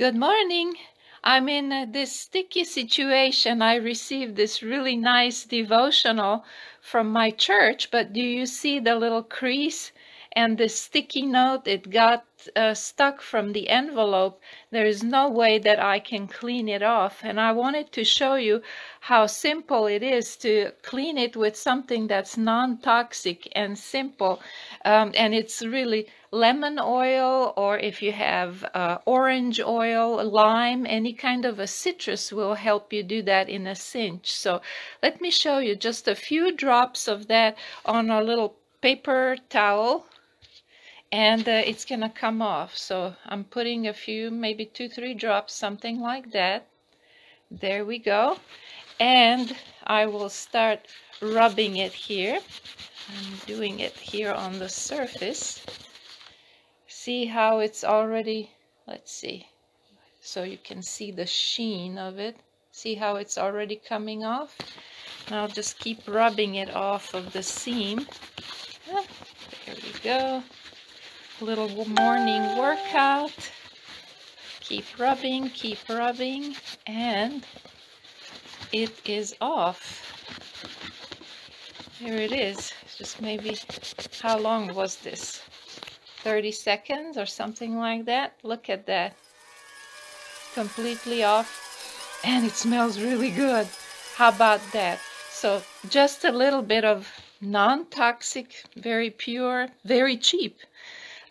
Good morning. I'm in uh, this sticky situation. I received this really nice devotional from my church, but do you see the little crease and the sticky note? It got uh, stuck from the envelope. There is no way that I can clean it off. And I wanted to show you how simple it is to clean it with something that's non-toxic and simple. Um, and it's really lemon oil or if you have uh, orange oil, lime, any kind of a citrus will help you do that in a cinch. So let me show you just a few drops of that on a little paper towel and uh, it's gonna come off. So I'm putting a few maybe two three drops something like that. There we go. And I will start rubbing it here. I'm doing it here on the surface. See how it's already let's see so you can see the sheen of it. See how it's already coming off? And I'll just keep rubbing it off of the seam. Ah, there we go little morning workout. Keep rubbing, keep rubbing, and it is off. Here it is. Just maybe, how long was this? 30 seconds or something like that. Look at that. Completely off. And it smells really good. How about that? So just a little bit of non-toxic, very pure, very cheap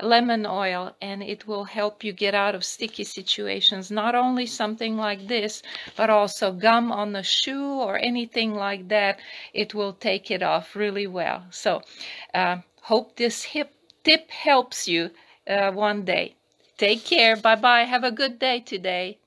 lemon oil and it will help you get out of sticky situations. Not only something like this, but also gum on the shoe or anything like that. It will take it off really well. So uh, hope this hip tip helps you uh, one day. Take care. Bye-bye. Have a good day today.